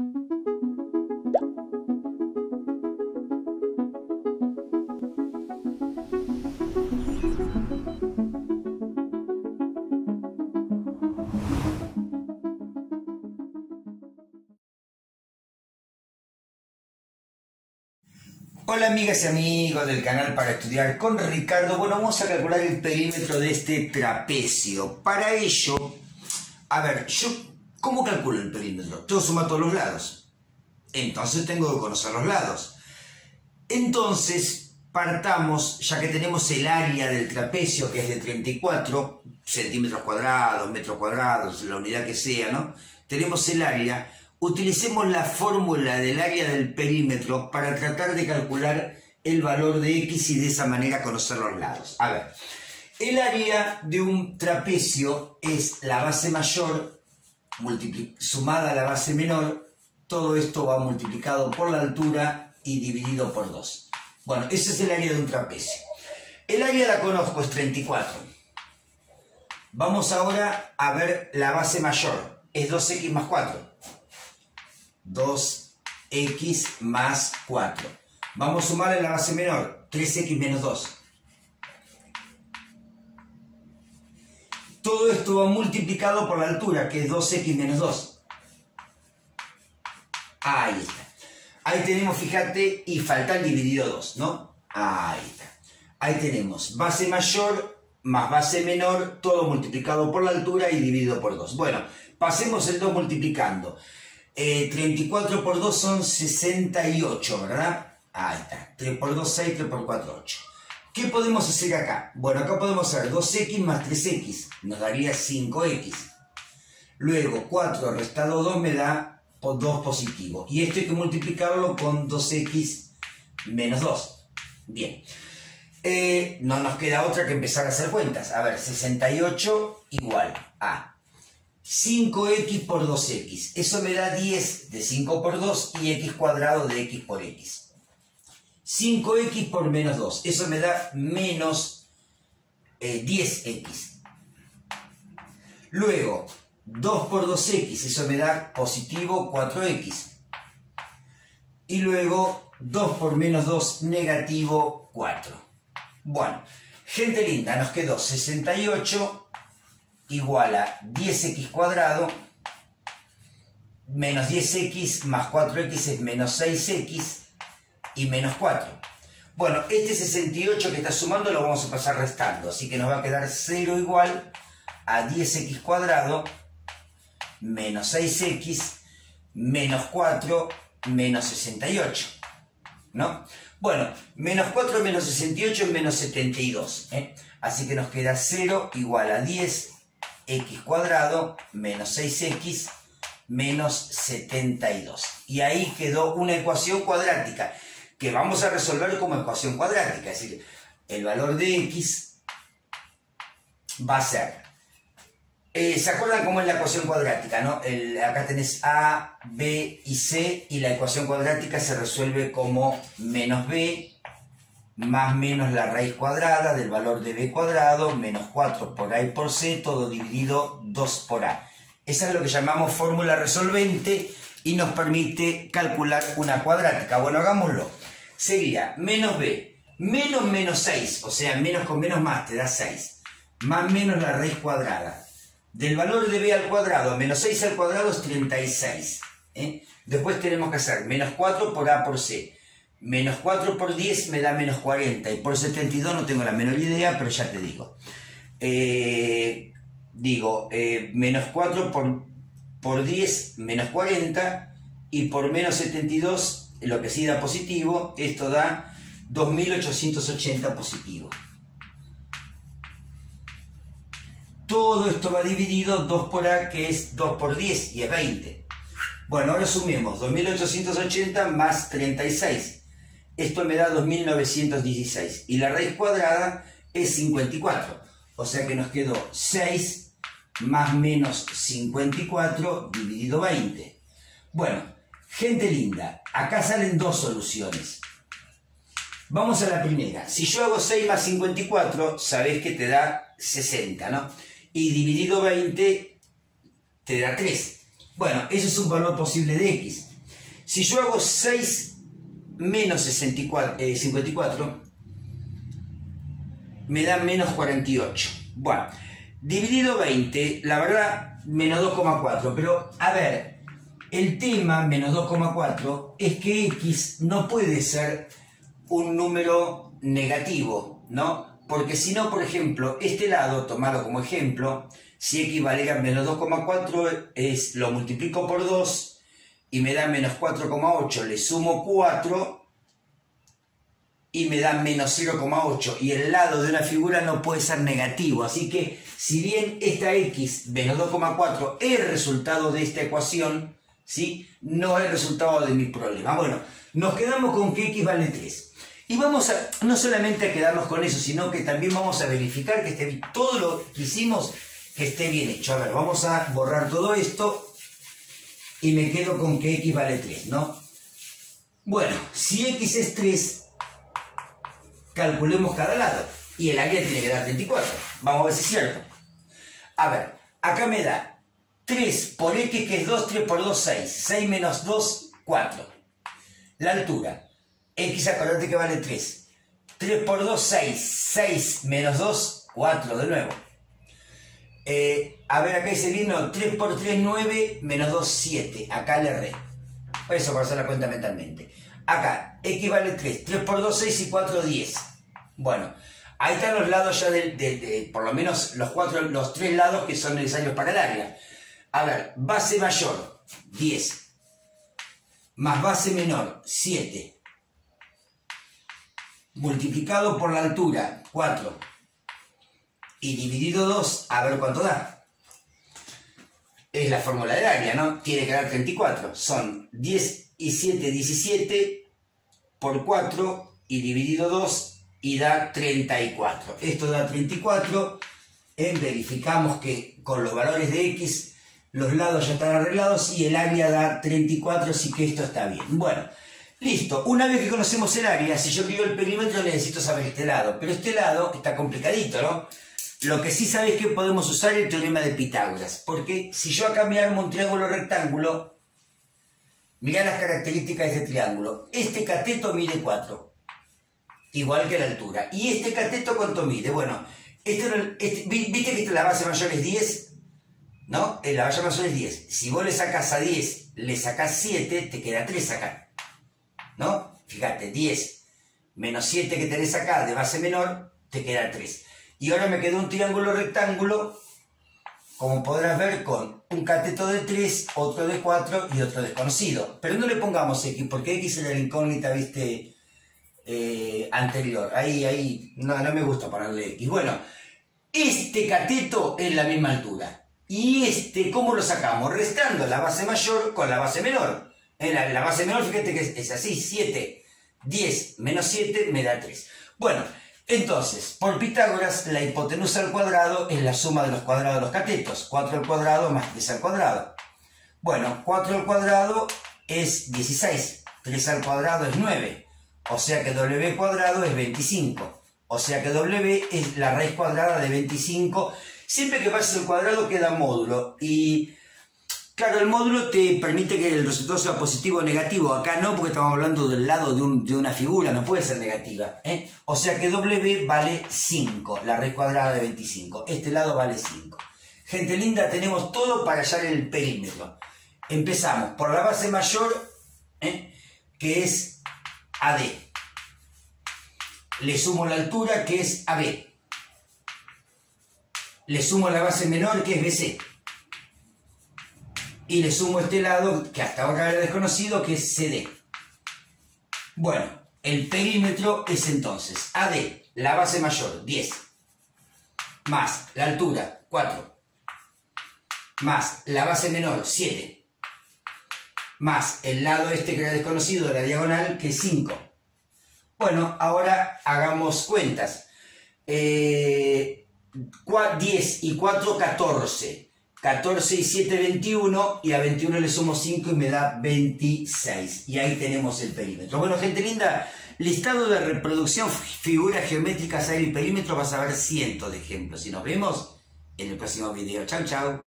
Hola amigas y amigos del canal para estudiar con Ricardo. Bueno, vamos a calcular el perímetro de este trapecio. Para ello, a ver, yo, ¿cómo calculo el perímetro? Tengo que sumar todos los lados. Entonces tengo que conocer los lados. Entonces, partamos, ya que tenemos el área del trapecio, que es de 34 centímetros cuadrados, metros cuadrados, la unidad que sea, ¿no? Tenemos el área utilicemos la fórmula del área del perímetro para tratar de calcular el valor de x y de esa manera conocer los lados. A ver, el área de un trapecio es la base mayor sumada a la base menor, todo esto va multiplicado por la altura y dividido por 2. Bueno, ese es el área de un trapecio. El área la conozco, es 34. Vamos ahora a ver la base mayor, es 2x más 4. 2x más 4. Vamos a sumar en la base menor, 3x menos 2. Todo esto va multiplicado por la altura, que es 2x menos 2. Ahí está. Ahí tenemos, fíjate, y falta el dividido 2, ¿no? Ahí está. Ahí tenemos base mayor más base menor, todo multiplicado por la altura y dividido por 2. Bueno, pasemos el 2 multiplicando. 34 eh, por 2 son 68, ¿verdad? Ahí está. 3 por 2, 6, 3 por 4, 8. ¿Qué podemos hacer acá? Bueno, acá podemos hacer 2x más 3x, nos daría 5x. Luego 4 restado 2 me da 2 positivo. Y esto hay que multiplicarlo con 2x menos 2. Bien. Eh, no nos queda otra que empezar a hacer cuentas. A ver, 68 igual a 5x por 2x. Eso me da 10 de 5 por 2 y x cuadrado de x por x. 5x por menos 2. Eso me da menos 10x. Eh, Luego, 2 por 2x. Eso me da positivo 4x. Y luego, 2 por menos 2, negativo 4. Bueno, gente linda, nos quedó 68 igual a 10x cuadrado menos 10x más 4x es menos 6x y menos 4. Bueno, este 68 que está sumando lo vamos a pasar restando, así que nos va a quedar 0 igual a 10x cuadrado menos 6x menos 4 menos 68. ¿No? Bueno, menos 4 menos 68 es menos 72. ¿eh? Así que nos queda 0 igual a 10 x cuadrado menos 6x menos 72. Y ahí quedó una ecuación cuadrática que vamos a resolver como ecuación cuadrática. Es decir, el valor de x va a ser... Eh, ¿Se acuerdan cómo es la ecuación cuadrática? No? acá tenés a, b y c y la ecuación cuadrática se resuelve como menos b más menos la raíz cuadrada del valor de b cuadrado, menos 4 por a y por c, todo dividido 2 por a. Esa es lo que llamamos fórmula resolvente y nos permite calcular una cuadrática. Bueno, hagámoslo. Sería menos b, menos menos 6, o sea, menos con menos más te da 6, más menos la raíz cuadrada. Del valor de b al cuadrado, menos 6 al cuadrado es 36. ¿eh? Después tenemos que hacer menos 4 por a por c Menos 4 por 10 me da menos 40 y por 72 no tengo la menor idea, pero ya te digo. Eh, digo, eh, menos 4 por, por 10, menos 40 y por menos 72, lo que sí da positivo, esto da 2880 positivo. Todo esto va dividido 2 por A, que es 2 por 10 y es 20. Bueno, ahora sumemos 2880 más 36 esto me da 2916. Y la raíz cuadrada es 54. O sea que nos quedó 6 más menos 54 dividido 20. Bueno, gente linda, acá salen dos soluciones. Vamos a la primera. Si yo hago 6 más 54, sabés que te da 60, ¿no? Y dividido 20 te da 3. Bueno, ese es un valor posible de x. Si yo hago 6 menos 64, 54, eh, me da menos 48. Bueno, dividido 20, la verdad, menos 2,4. Pero, a ver, el tema, menos 2,4, es que x no puede ser un número negativo, ¿no? Porque si no, por ejemplo, este lado, tomado como ejemplo, si x vale menos 2,4, es, lo multiplico por 2 y me da menos 4,8, le sumo 4 y me da menos 0,8 y el lado de una figura no puede ser negativo. Así que si bien esta x menos 2,4 es resultado de esta ecuación, ¿sí? no es resultado de mi problema. Bueno, nos quedamos con que x vale 3. Y vamos a, no solamente a quedarnos con eso, sino que también vamos a verificar que esté, todo lo que hicimos que esté bien hecho. A ver, vamos a borrar todo esto y me quedo con que x vale 3, ¿no? Bueno, si x es 3, calculemos cada lado. Y el área tiene que dar 34. Vamos a ver si es cierto. A ver, acá me da 3 por x que es 2, 3 por 2, 6. 6 menos 2, 4. La altura. X acordate que vale 3. 3 por 2, 6. 6 menos 2, 4 de nuevo. Eh, a ver, acá dice vino 3 por 3, 9, menos 2, 7. Acá le erré. Eso para hacer la cuenta mentalmente. Acá, x vale 3. 3 por 2, 6 y 4, 10. Bueno, ahí están los lados ya de, de, por lo menos los cuatro, los tres lados que son necesarios para el área. A ver, base mayor, 10. Más base menor, 7. Multiplicado por la altura, 4. Y dividido 2, a ver cuánto da. Es la fórmula del área, ¿no? Tiene que dar 34. Son 10 y 7, 17 por 4 y dividido 2 y da 34. Esto da 34. Eh, verificamos que con los valores de x los lados ya están arreglados y el área da 34, así que esto está bien. Bueno, listo. Una vez que conocemos el área, si yo quiero el perímetro necesito saber este lado. Pero este lado está complicadito, ¿no? Lo que sí sabéis es que podemos usar el teorema de Pitágoras. Porque si yo acá me armo un triángulo rectángulo, mirá las características de este triángulo. Este cateto mide 4 igual que la altura. ¿Y este cateto cuánto mide? Bueno, este, este viste que la base mayor es 10, ¿no? Eh, la base mayor es 10. Si vos le sacas a 10, le sacas 7, te queda 3 acá. ¿No? Fíjate, 10 menos 7 que tenés acá de base menor, te queda 3. Y ahora me quedó un triángulo rectángulo, como podrás ver, con un cateto de 3, otro de 4 y otro desconocido. Pero no le pongamos X, porque X es la incógnita, viste, eh, anterior. Ahí, ahí, no, no me gusta ponerle X. Bueno, este cateto es la misma altura. Y este, ¿cómo lo sacamos? Restando la base mayor con la base menor. En la, base menor, fíjate que es, así, 7, 10 menos 7 me da 3. Bueno, entonces, por Pitágoras, la hipotenusa al cuadrado es la suma de los cuadrados de los catetos. 4 al cuadrado más 3 al cuadrado. Bueno, 4 al cuadrado es 16. 3 al cuadrado es 9. O sea que W cuadrado es 25. O sea que W es la raíz cuadrada de 25. Siempre que pases el cuadrado queda módulo. Y claro, el módulo te permite que el resultado sea positivo o negativo. Acá no, porque estamos hablando del lado de, una figura, no puede ser negativa. ¿eh? O sea que W vale 5, la raíz cuadrada de 25. Este lado vale 5. Gente linda, tenemos todo para hallar el perímetro. Empezamos por la base mayor, ¿eh? que es AD. Le sumo la altura que es AB. Le sumo la base menor que es BC. Y le sumo este lado que hasta ahora era desconocido que es CD. Bueno, el perímetro es entonces AD, la base mayor, 10. Más la altura, 4. Más la base menor, 7 más el lado este que era desconocido de la diagonal, que es 5. Bueno, ahora hagamos cuentas. 10 eh, y 4, 14. 14 y 7, 21. Y a 21 le sumo 5 y me da 26. Y ahí tenemos el perímetro. Bueno, gente linda, listado de reproducción, figuras geométricas, aire y perímetro, vas a ver cientos de ejemplos. Y nos vemos en el próximo video. Chao, chao.